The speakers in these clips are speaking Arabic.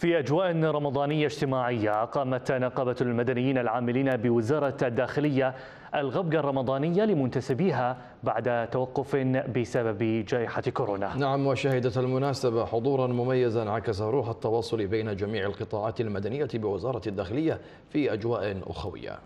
في أجواء رمضانية اجتماعية أقامت نقابة المدنيين العاملين بوزارة الداخلية الغبقة الرمضانية لمنتسبيها بعد توقف بسبب جائحة كورونا. نعم وشهدت المناسبة حضورا مميزا عكس روح التواصل بين جميع القطاعات المدنية بوزارة الداخلية في أجواء أخوية.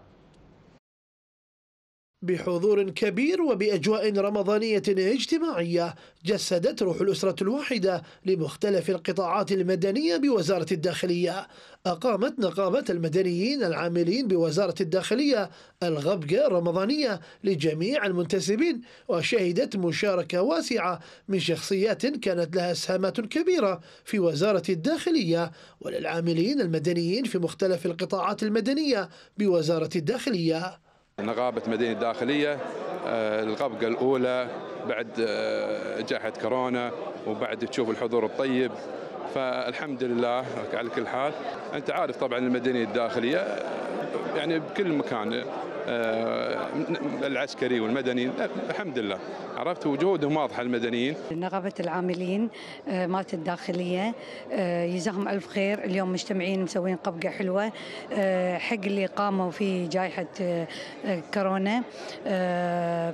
بحضور كبير وبأجواء رمضانية اجتماعية جسدت روح الأسرة الواحدة لمختلف القطاعات المدنية بوزارة الداخلية. أقامت نقابة المدنيين العاملين بوزارة الداخلية الغبقة الرمضانية لجميع المنتسبين وشهدت مشاركة واسعة من شخصيات كانت لها اسهامات كبيرة في وزارة الداخلية وللعاملين المدنيين في مختلف القطاعات المدنية بوزارة الداخلية. نقابة مدينة الداخلية آه، الغبقة الأولى بعد آه، جائحة كورونا وبعد تشوف الحضور الطيب. فالحمد لله على كل حال. أنت عارف طبعا المدينة الداخلية يعني بكل مكان آه، العسكري والمدني الحمد لله. عرفت؟ وجودهم واضحة المدنيين. نقابة العاملين آه، مالت الداخلية آه، يجزاهم ألف خير. اليوم مجتمعين مسوين قبقه حلوة حق اللي قاموا في جائحة كورونا.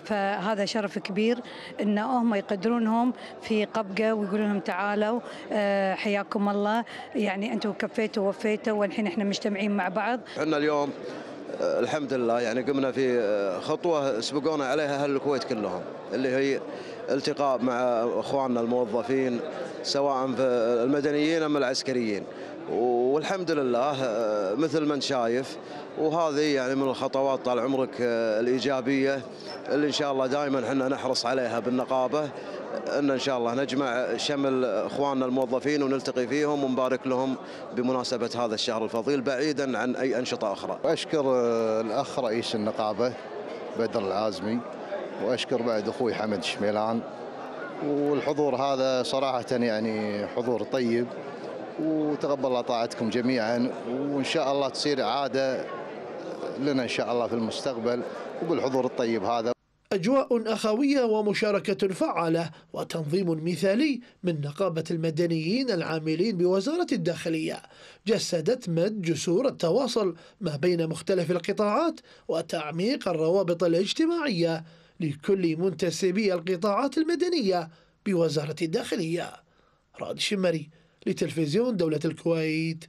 فهذا شرف كبير إن هم يقدرونهم في قبقه ويقولون لهم تعالوا حياكم الله. يعني أنتم كفيتوا ووفيتوا والحين إحنا مجتمعين مع بعض. إحنا اليوم الحمد لله يعني قمنا في خطوة سبقونا عليها أهل الكويت كلهم اللي هي التقاء مع إخواننا الموظفين سواء في المدنيين أم العسكريين. والحمد لله مثل ما انت شايف وهذه يعني من الخطوات طال عمرك الإيجابية اللي إن شاء الله دائما إحنا نحرص عليها بالنقابة. أن إن شاء الله نجمع شمل إخواننا الموظفين ونلتقي فيهم ونبارك لهم بمناسبة هذا الشهر الفضيل بعيدا عن أي أنشطة أخرى. اشكر الأخ رئيس النقابة بدر العازمي وأشكر بعد أخوي حمد الشميلان والحضور هذا صراحة يعني حضور طيب وتقبل الله طاعتكم جميعا وإن شاء الله تصير عادة لنا إن شاء الله في المستقبل وبالحضور الطيب هذا أجواء أخوية ومشاركة فعالة وتنظيم مثالي من نقابة المدنيين العاملين بوزارة الداخلية. جسدت مد جسور التواصل ما بين مختلف القطاعات وتعميق الروابط الاجتماعية لكل منتسبي القطاعات المدنية بوزارة الداخلية. راد شمري لتلفزيون دولة الكويت.